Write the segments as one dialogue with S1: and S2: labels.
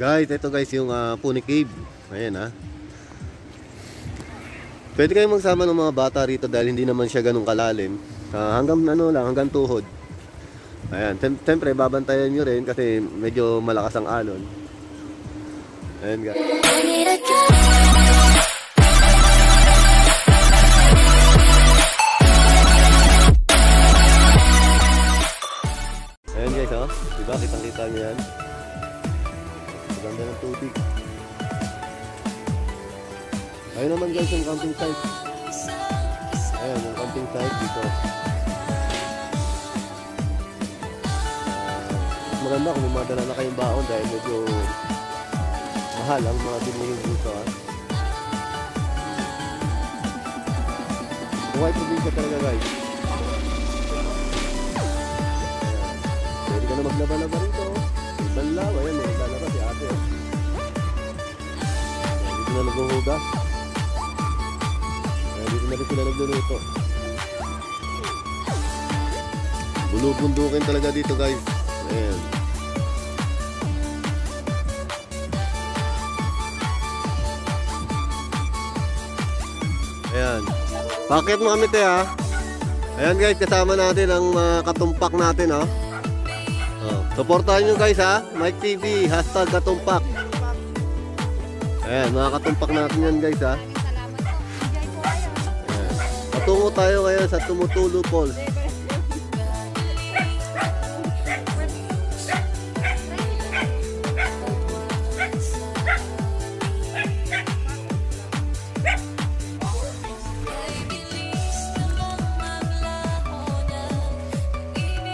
S1: Guys, ito guys yung uh, Puni Cave. Ayan ha. Pwede kayong magsama ng mga bata rito dahil hindi naman siya ganun kalalim. Ah, hanggang ano lang, hanggang tuhod. Ayan, tem- babantayan nyo rin kasi medyo malakas ang alon. Ayan guys. Ayan guys, oh. Diba? Kitang-kita nyo yan. Tubig. Ayun naman guys yung camping site. Ayan, yung camping site dito. Maganda kung madala na kayong baon dahil medyo mahal ang mga bilihin dito. Ha? Buhay probinsya talaga guys. Pwede ka na maglaba-laba rito. Ibang lawa, ayan, may naglalaba si ate. Na naghuhugas. Ayan, dito na rin sila nagluluto. Bulubundukin talaga dito guys. Ayan. Ayan. Bakit mo kami te ha? Ayan guys, kasama natin ang mga katumpak natin ha. Oh, supportahan nyo guys ha. Mike TV, hashtag katumpak. Ayan, mga katumpak natin yan guys ha. Ayan. Patungo tayo ngayon sa Tumutulo Falls.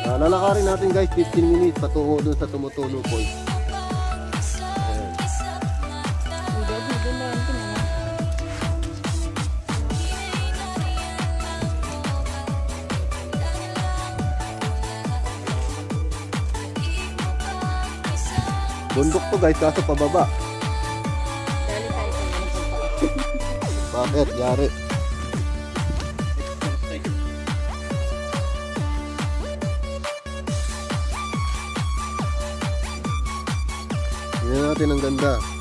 S1: Ah, lalakarin natin guys 15 minutes patungo dun sa Tumutulo Falls. Bundok to guys, kaso pababa. Bakit? Yari. Tingnan natin ang ganda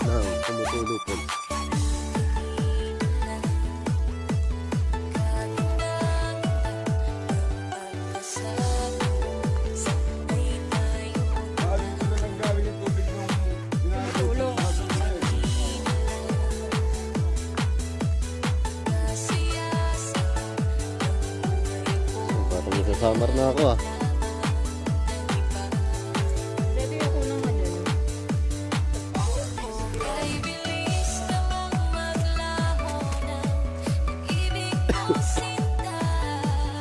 S1: summer na ako ah.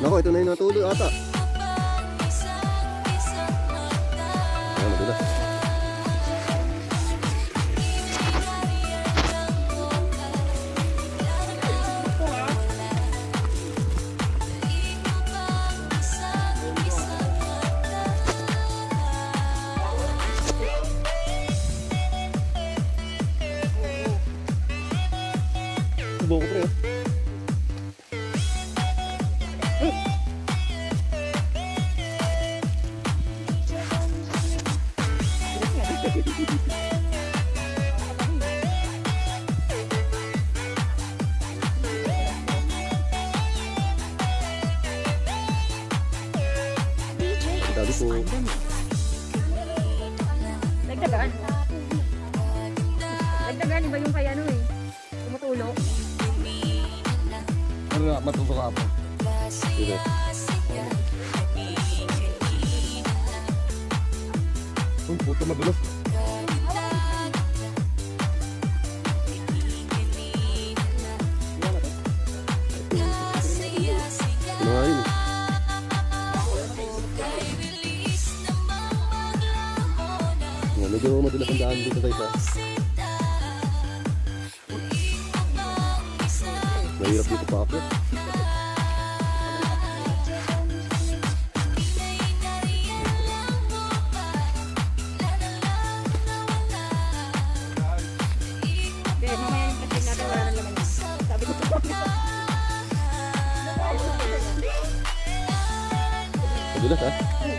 S1: Nako, ito na yung natuloy ata. Like the mo. Medyo madulas ang daan dito guys ha. Mahirap dito pa ako.
S2: Hindi, mamaya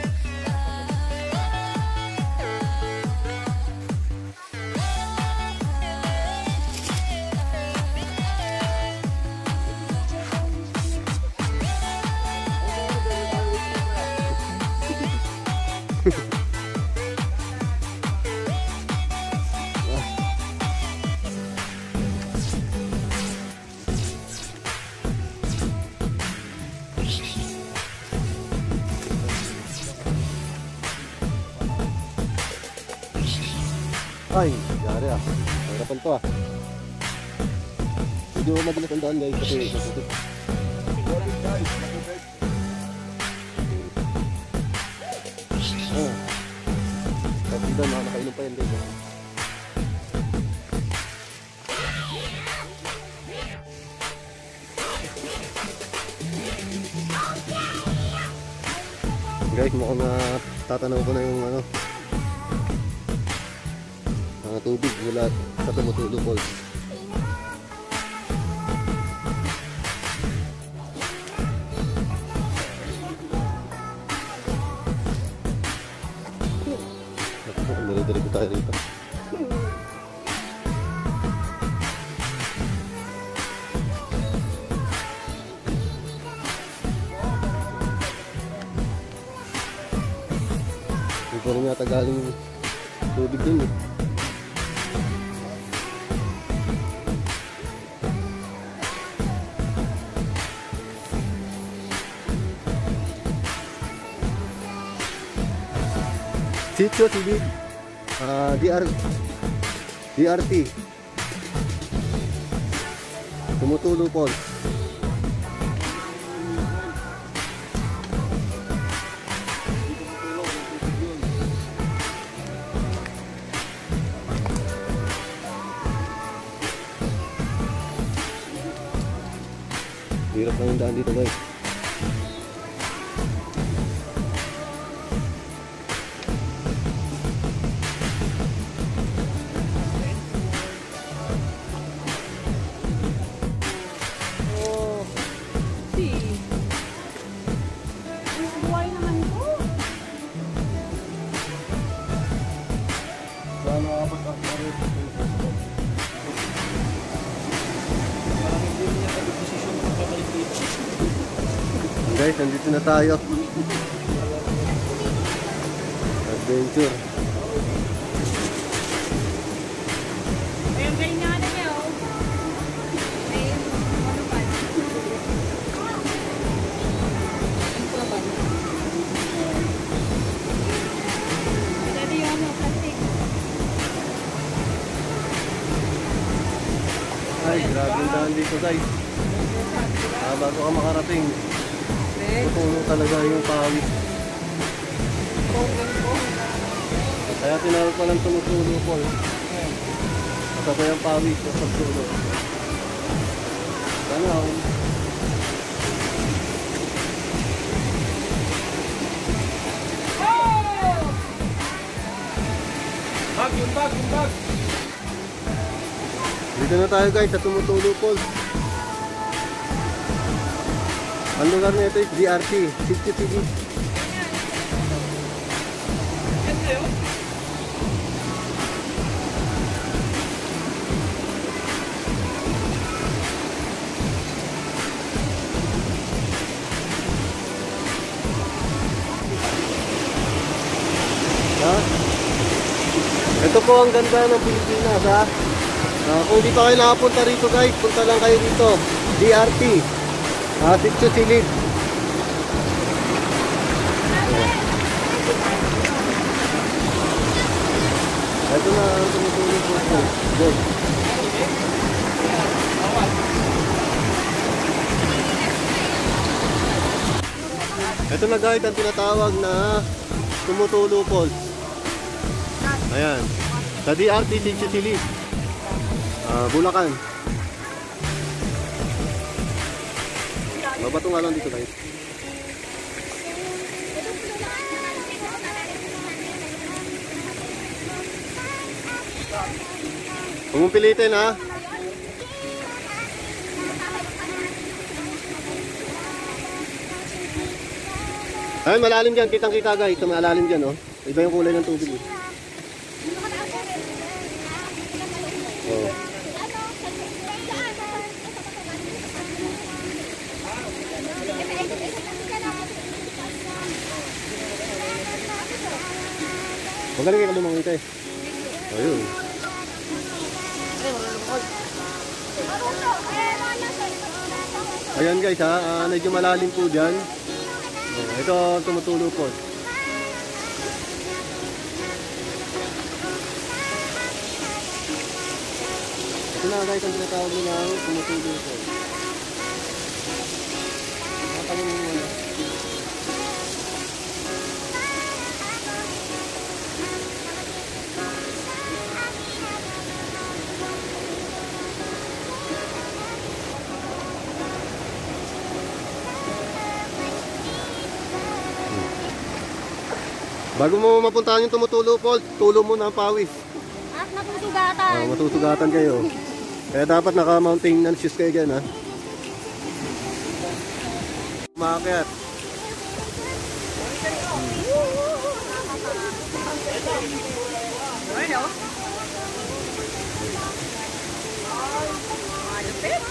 S1: Ay, yari ah. Harapan to ah. Medyo mabigat ang daan guys kasi matutup. Ah. Tapos na nakakainom pa yan guys. ah. Guys, mukhang uh, tatanaw ko na yung ano mga tubig mula sa tumutulo falls. Dire-diretso tayo rito. Pa rin yata galing tubig din eh. Sitio Tibig. Ah, DR DRT. Tumutulo po. Hirap lang yung daan dito guys. Guys, nandito na tayo. Adventure.
S2: Ayun, galing nga na niya, oh. Ayun, ano pa? Ano ano, plastic.
S1: Ay, grabe yung daan dito guys. Ah, bago ka makarating, tutulo talaga yung pawis. Kaya tinawag pa ng tumutulo po. Kasabay ang pawis sa pagtulo. Ako.
S3: Bag, yung bag, yung bag.
S1: Dito na tayo guys sa Tumutulo Falls. Ang lugar na ito is DRT, Sitio TV. Ha? Ito po ang ganda ng Pilipinas ha. Ah, kung di pa kayo nakapunta rito guys, punta lang kayo dito. DRT. Ah, Sitio Silid. Ito na ang tumutulong po ito. Go. Ito na guys ang tinatawag na tumutulo falls. Ayan. Sa DRT Sitio Silid. Ah, Bulacan. Babato nga lang dito guys. Huwag ha. Ayun, malalim dyan. Kitang kita guys. Malalim dyan oh. Iba yung kulay ng tubig eh. Magaling kayo lumang ito. Ayun. Ayan guys ha, uh, medyo malalim po dyan. Uh, ito tumutulo po. Ito na guys ang tinatawag nilang tumutulo po. Bago mo mapuntahan yung tumutulo, Paul, tulo mo ng pawis.
S2: At natusugatan.
S1: Ah, matusugatan kayo. Kaya dapat naka-mounting ng shoes kayo dyan, ha? Umakyat.
S2: Ano? Malupit.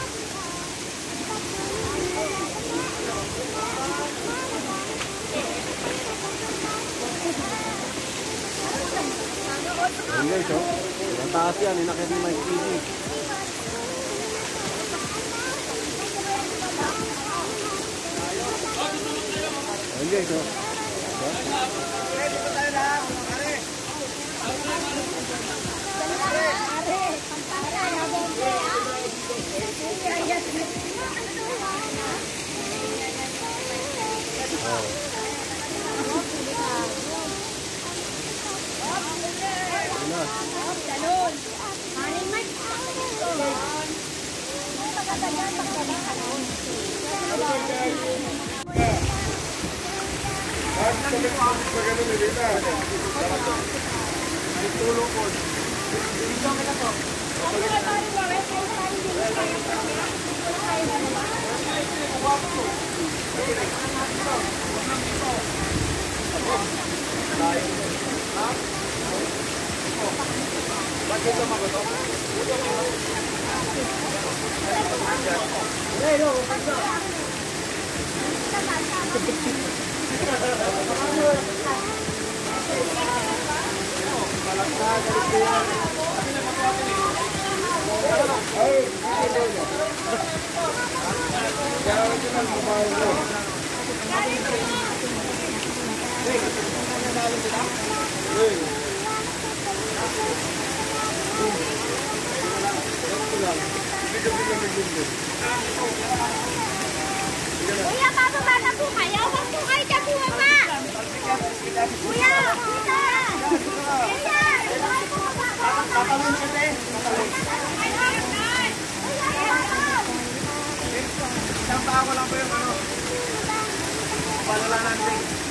S1: Ayun guys, oh. Mataas yan, inakit ni Mike TV. Ayun guys, Terima kasih.
S2: Kuya, bababa na po kayo. Huwag po kayo dyan bumaba. Kuya, kuya. Kuya,
S3: Isang tao lang po yung ano. Palala natin.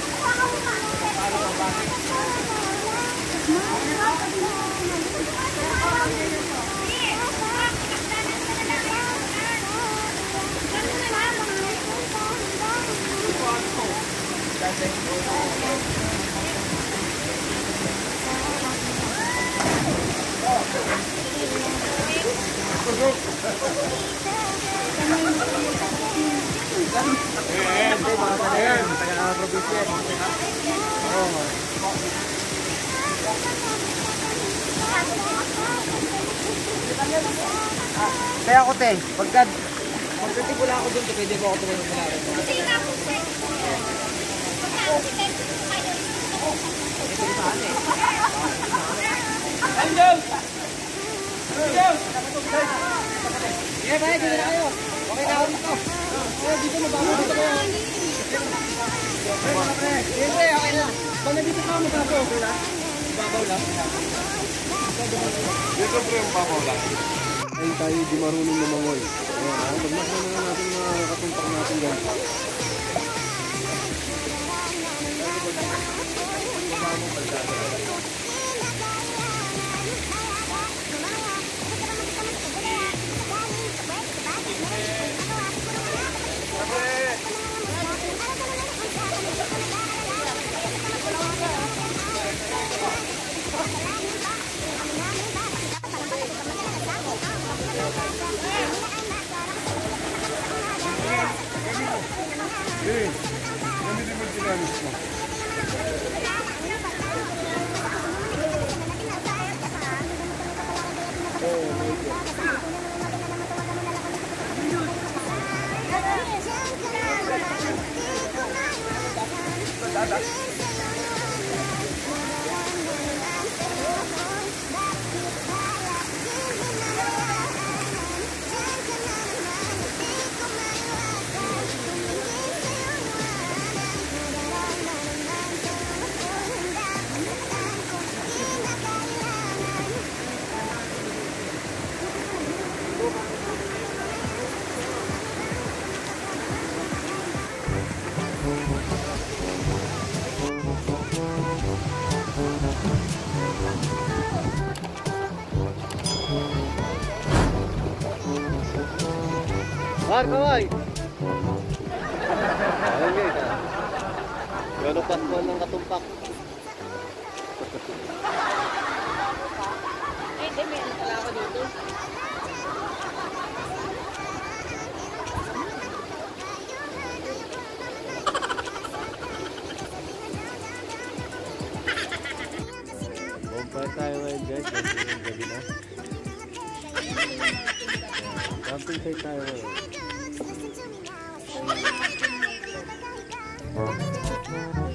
S3: Kaya ako te, pagka magtitipula ako dun, pwede ko ako tumulong sa natin. Sige, kaya dito na kayo. Okay na ako dito. Kaya dito mo bago dito kayo. Hindi, okay na. Pag nandito ka, magkakaso, okay na? Babaw lang. Dito po yung babaw lang.
S1: Ay tayo di marunong lumangoy. Ayan, ah, magmakna na lang natin mga katumpak natin guys.
S3: Eh, nandito
S1: Mark, kaway! Ayun guys, ah. Pero paskuhan ng katumpak.
S2: Ay, di, may ano pala ako dito.
S1: Bonfire tayo ngayon guys. Gabi na. Camping site tayo ngayon.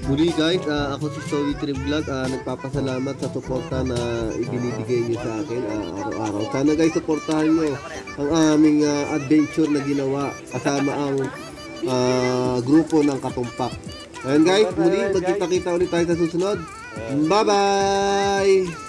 S1: Muli guys, ah, ako si Zoe Trip Vlog. Ah, nagpapasalamat sa suporta na ibinibigay niyo sa akin ah, araw-araw. Sana guys, suportahan niyo ang aming ah, adventure na ginawa kasama ang ah, grupo ng Katumpak. Ayan guys, muli magkita-kita ulit tayo sa susunod. Bye-bye!